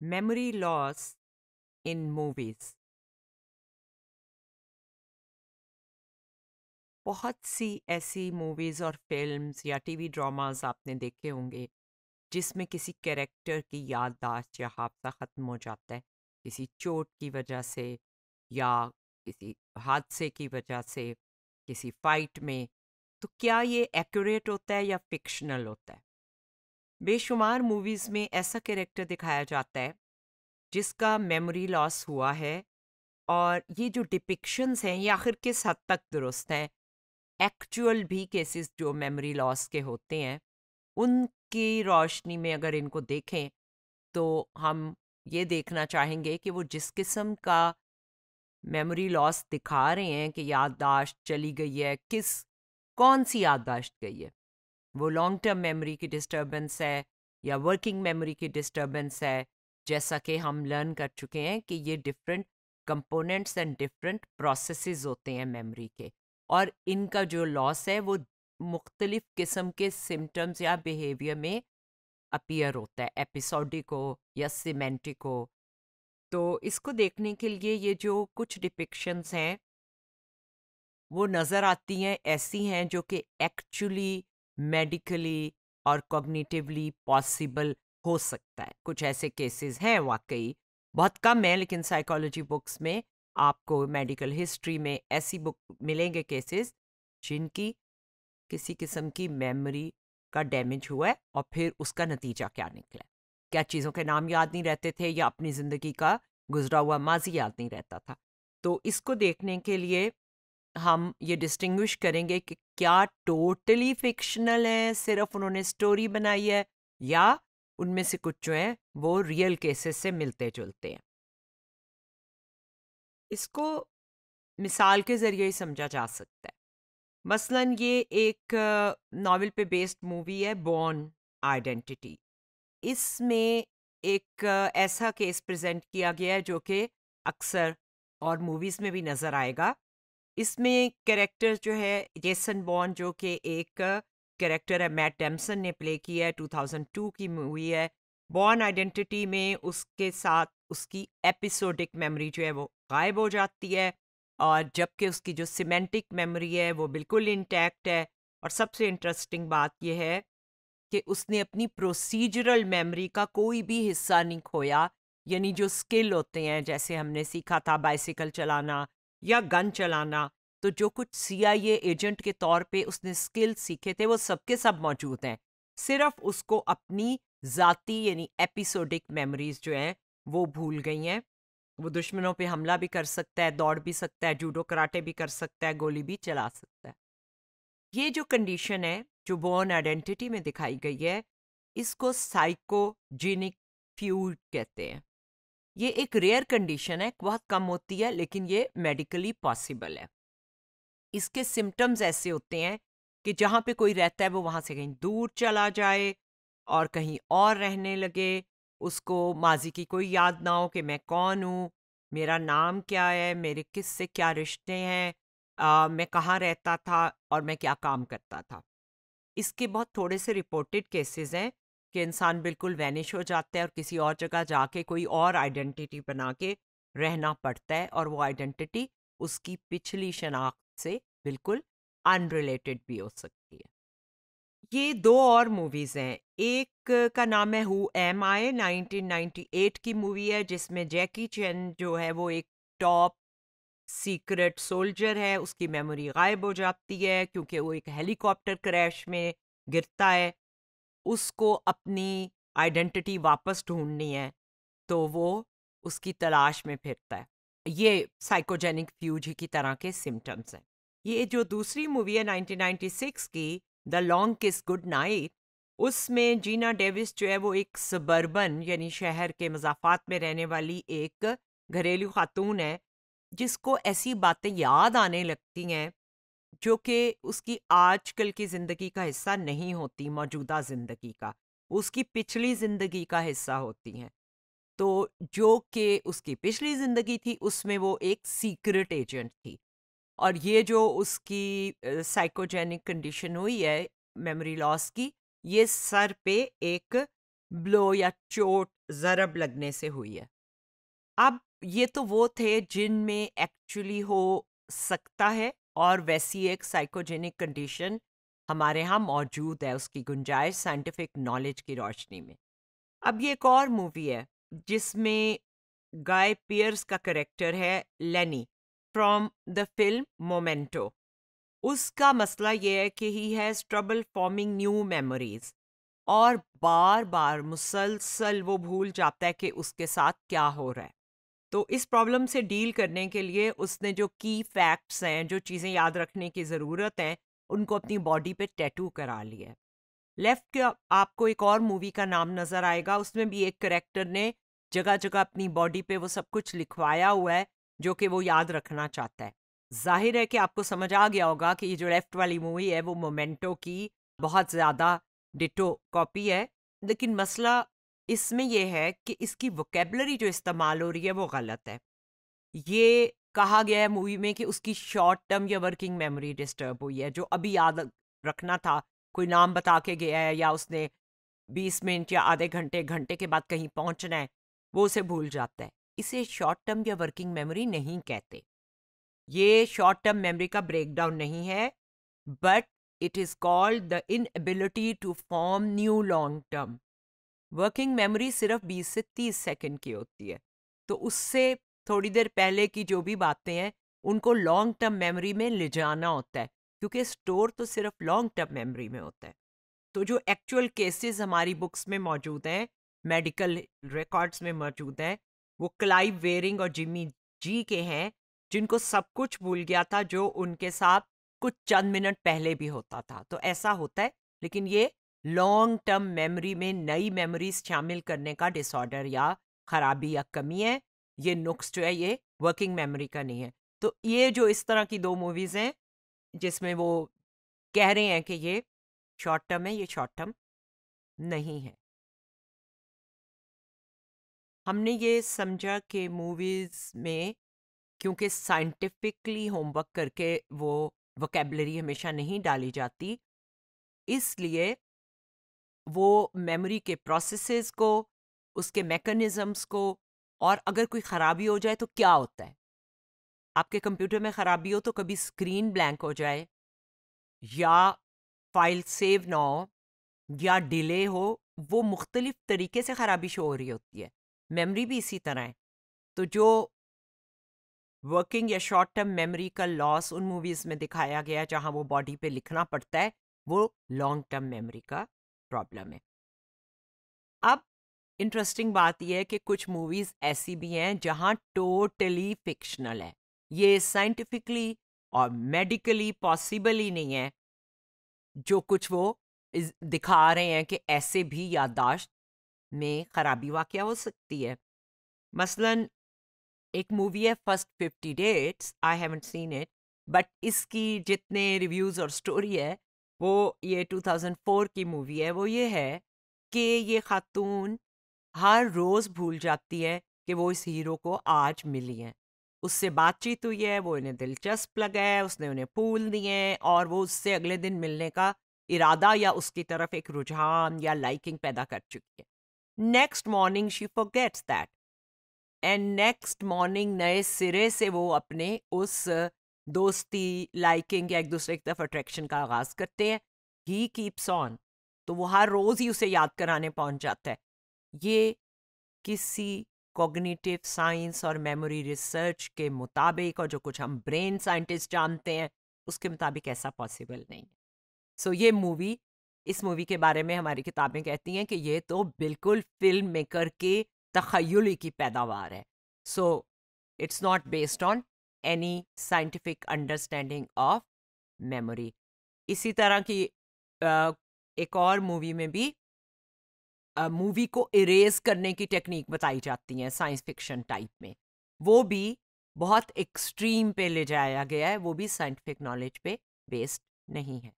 memory loss in movies. बहुत सी ऐसी movies और फिल्म्स या टीवी ड्रामास आपने देखे होंगे, जिसमें किसी कैरेक्टर की याददाश्त या हादसा ख़त्म हो जाता है। किसी चोट की वजह से या किसी हादसे की वजह से, किसी फाइट में। तो क्या ये एक्यूरेट होता है या फिक्शनल होता है? बेशुमार मूवीज़ में ऐसा कैरेक्टर दिखाया जाता है, जिसका मेमोरी लॉस हुआ है और ये जो डिपिक्शंस हैं, ये आखिर किस हद तक दुरुस्त हैं? एक्चुअल भी केसेस जो मेमोरी लॉस के होते हैं, उनकी रोशनी में अगर इनको देखें तो हम ये देखना चाहेंगे कि वो जिस किस्म का मेमोरी लॉस दिखा रहे हैं कि याददाश्त चली गई है, किस, कौन सी याददाश्त गई है? वो लॉन्ग टर्म मेमोरी की डिस्टर्बेंस है या वर्किंग मेमोरी की डिस्टर्बेंस है, जैसा कि हम लर्न कर चुके हैं कि ये different components and different processes होते हैं मेमोरी के। और इनका जो लॉस है वो मुख्तलिफ़ किस्म के सिम्टम्स या बिहेवियर में अपीयर होता है एपिसोडिक हो या सीमेंटिक हो। तो इसको देखने के लिए ये जो कुछ डिपिक्शंस हैं, वो नज़र आती हैं, ऐसी हैं जो कि एक्चुअली मेडिकली और कॉग्निटिवली पॉसिबल हो सकता है। कुछ ऐसे केसेस हैं वाकई, बहुत कम है, लेकिन साइकोलॉजी बुक्स में आपको मेडिकल हिस्ट्री में ऐसी बुक मिलेंगे केसेस जिनकी किसी किस्म की मेमोरी का डैमेज हुआ है और फिर उसका नतीजा क्या निकला क्या चीज़ों के नाम याद नहीं रहते थे या अपनी ज़िंदगी का गुजरा हुआ माजी याद नहीं रहता था। तो इसको देखने के लिए हम ये डिस्टिंग्विश करेंगे कि क्या टोटली फिक्शनल है, सिर्फ़ उन्होंने स्टोरी बनाई है, या उनमें से कुछ जो हैं, वो रियल केसेस से मिलते जुलते हैं। इसको मिसाल के ज़रिए ही समझा जा सकता है। मसलन ये एक नावल पे बेस्ड मूवी है बॉर्न आइडेंटिटी इसमें एक ऐसा केस प्रेजेंट किया गया है, जो कि अक्सर और मूवीज़ में भी नज़र आएगा। इसमें कैरेक्टर जो है जेसन बॉर्न जो कि एक कैरेक्टर है मैट डेमसन ने प्ले किया है 2002 की मूवी है। बॉर्न आइडेंटिटी में उसके साथ, उसकी एपिसोडिक मेमोरी जो है वो गायब हो जाती है और जबकि उसकी जो सीमेंटिक मेमोरी है, वो बिल्कुल इंटैक्ट है। और सबसे इंटरेस्टिंग बात यह है कि उसने अपनी प्रोसीजरल मेमोरी का कोई भी हिस्सा नहीं खोया। यानी जो स्किल होते हैं, जैसे हमने सीखा था बाइसिकल चलाना या गन चलाना तो जो कुछ सीआईए एजेंट के तौर पे उसने स्किल सीखे थे, वो सबके सब मौजूद हैं। सिर्फ़ उसको अपनी ज़ाती, यानी एपिसोडिक मेमोरीज जो हैं, वो भूल गई हैं। वो दुश्मनों पे हमला भी कर सकता है, दौड़ भी सकता है, जूडो कराटे भी कर सकता है, गोली भी चला सकता है। ये जो कंडीशन है, जो बोर्न आइडेंटिटी में दिखाई गई है, इसको साइकोजेनिक फ्यूड कहते हैं। ये एक रेयर कंडीशन है बहुत कम होती है लेकिन ये मेडिकली पॉसिबल है। इसके सिम्टम्स ऐसे होते हैं कि जहाँ पे कोई रहता है वो वहाँ से कहीं दूर चला जाए और कहीं और रहने लगे उसको माजी की कोई याद ना हो कि मैं कौन हूँ मेरा नाम क्या है मेरे किस से क्या रिश्ते हैं आ, मैं कहाँ रहता था और मैं क्या काम करता था। इसके बहुत थोड़े से रिपोर्टेड केसेस हैं कि इंसान बिल्कुल वैनिश हो जाता है और किसी और जगह जाके कोई और आइडेंटिटी बना के रहना पड़ता है और वो आइडेंटिटी उसकी पिछली शनाख्त से बिल्कुल अनरिलेटेड भी हो सकती है। ये दो और मूवीज़ हैं। एक का नाम है हु एम आई 1998 की मूवी है, जिसमें जैकी चैन जो है वो एक टॉप सीक्रेट सोल्जर है, उसकी मेमोरी गायब हो जाती है क्योंकि वो एक हेलीकॉप्टर क्रैश में गिरता है। उसको अपनी आइडेंटिटी वापस ढूंढनी है तो वो उसकी तलाश में फिरता है। ये साइकोजेनिक फ्यूज की तरह के सिम्टम्स हैं। ये जो दूसरी मूवी है 1996 की the long kiss good night उसमें जीना डेविस जो है वो एक सबर्बन यानी शहर के मजाफात में रहने वाली एक घरेलू खातून है, जिसको ऐसी बातें याद आने लगती हैं जो कि उसकी आजकल की ज़िंदगी का हिस्सा नहीं होती, मौजूदा ज़िंदगी का, उसकी पिछली ज़िंदगी का हिस्सा होती हैं। तो जो कि उसकी पिछली ज़िंदगी थी, उसमें वो एक सीक्रेट एजेंट थी। और ये जो उसकी साइकोजेनिक कंडीशन हुई है मेमोरी लॉस की, ये सर पे एक ब्लो या चोट, ज़रब लगने से हुई है। अब ये तो वो थे जिनमें एक्चुअली हो सकता है और वैसी एक साइकोजेनिक कंडीशन हमारे यहाँ मौजूद है उसकी गुंजाइश साइंटिफिक नॉलेज की रोशनी में। अब ये एक और मूवी है, जिसमें गाय पियर्स का करेक्टर है लेनी फ्रॉम द फ़िल्म मोमेंटो उसका मसला ये है कि he has trouble forming new memories और बार बार मुसलसल वो भूल जाता है कि उसके साथ क्या हो रहा है। तो इस प्रॉब्लम से डील करने के लिए उसने जो की फैक्ट्स हैं, जो चीज़ें याद रखने की ज़रूरत हैं, उनको अपनी बॉडी पे टैटू करा लिया लेफ़्ट के आपको एक और मूवी का नाम नज़र आएगा, उसमें भी एक करेक्टर ने जगह जगह अपनी बॉडी पे वो सब कुछ लिखवाया हुआ है, जो कि वो याद रखना चाहता है। ज़ाहिर है कि आपको समझ आ गया होगा कि ये जो लेफ़्ट वाली मूवी है, वो मोमेंटो की बहुत ज़्यादा डिटो कॉपी है, लेकिन मसला इसमें यह है कि इसकी वोकेबलरी जो इस्तेमाल हो रही है वो गलत है। ये कहा गया है मूवी में कि उसकी शॉर्ट टर्म या वर्किंग मेमोरी डिस्टर्ब हुई है, जो अभी याद रखना था, कोई नाम बता के गया है या उसने 20 मिनट या आधे घंटे घंटे के बाद कहीं पहुँचना है, वो उसे भूल जाता है। इसे शॉर्ट टर्म या वर्किंग मेमोरी नहीं कहते। ये शॉर्ट टर्म मेमोरी का ब्रेकडाउन नहीं है but it is called the inability to form new long term working memory सिर्फ़ 20 से 30 सेकंड की होती है। तो उससे थोड़ी देर पहले की जो भी बातें हैं, उनको लॉन्ग टर्म मेमोरी में ले जाना होता है, क्योंकि स्टोर तो सिर्फ़ लॉन्ग टर्म मेमोरी में होता है। तो जो एक्चुअल केसेस हमारी बुक्स में मौजूद हैं मेडिकल रिकॉर्ड्स में मौजूद हैं, वो क्लाइव वेरिंग और जिमी जी के हैं, जिनको सब कुछ भूल गया था, जो उनके साथ कुछ चंद मिनट पहले भी होता था। तो ऐसा होता है, लेकिन ये लॉन्ग टर्म मेमोरी में नई मेमोरीज शामिल करने का डिसऑर्डर या खराबी या कमी है, ये नुक्स जो है, ये वर्किंग मेमोरी का नहीं है। तो ये जो इस तरह की दो मूवीज़ हैं, जिसमें वो कह रहे हैं कि ये शॉर्ट टर्म है, ये शॉर्ट टर्म नहीं है। हमने ये समझा कि मूवीज़ में क्योंकि साइंटिफिकली होमवर्क करके वो वोकेबलरी हमेशा नहीं डाली जाती, इसलिए वो मेमोरी के प्रोसेसेस को, उसके मैकेनिज़म्स को और अगर कोई ख़राबी हो जाए तो क्या होता है? आपके कंप्यूटर में ख़राबी हो तो कभी स्क्रीन ब्लैंक हो जाए या फ़ाइल सेव ना हो या डिले हो, वो मुख्तलिफ़ तरीके से ख़राबी शो हो रही होती है। मेमोरी भी इसी तरह है। तो जो वर्किंग या शॉर्ट टर्म मेमोरी का लॉस उन मूवीज़ में दिखाया गया जहाँ वो बॉडी पे लिखना पड़ता है, वो लॉन्ग टर्म मेमोरी का प्रॉब्लम है। अब इंटरेस्टिंग बात यह है कि कुछ मूवीज़ ऐसी भी हैं जहाँ टोटली फिक्शनल है। ये साइंटिफिकली और मेडिकली पॉसिबल ही नहीं है। जो कुछ वो दिखा रहे हैं कि ऐसे भी याददाश्त में खराबी वाक़ हो सकती है। मसलन एक मूवी है first fifty dates I haven't seen it but इसकी जितने रिव्यूज़ और स्टोरी है वो ये 2004 की मूवी है, वो ये है कि ये खातून हर रोज़ भूल जाती है कि वो इस हीरो को आज मिली हैं। उससे बातचीत हुई है, वो इन्हें दिलचस्प लगा है, उसने उन्हें फूल दिए हैं और वो उससे अगले दिन मिलने का इरादा या उसकी तरफ़ एक रुझान या लाइकिंग पैदा कर चुकी है। Next morning she forgets that. And next morning नए सिरे से वो अपने उस दोस्ती लाइकिंग या एक दूसरे की तरफ़ अट्रैक्शन का आगाज़ करते हैं। ही कीप्स ऑन तो वो हर रोज़ ही उसे याद कराने पहुँच जाता है। ये किसी कॉग्निटिव साइंस और मेमोरी रिसर्च के मुताबिक और जो कुछ हम ब्रेन साइंटिस्ट जानते हैं, उसके मुताबिक ऐसा पॉसिबल नहीं है। सो ये मूवी इस मूवी के बारे में हमारी किताबें कहती हैं कि ये तो बिल्कुल फ़िल्म मेकर के तखयली की पैदावार है। So it's not based on any scientific understanding of memory इसी तरह की एक और मूवी में भी मूवी को इरेज करने की टेक्निक बताई जाती है साइंस फिक्शन टाइप में। वो भी बहुत एक्सट्रीम पे ले जाया गया है, वो भी साइंटिफिक नॉलेज पे बेस्ड नहीं है।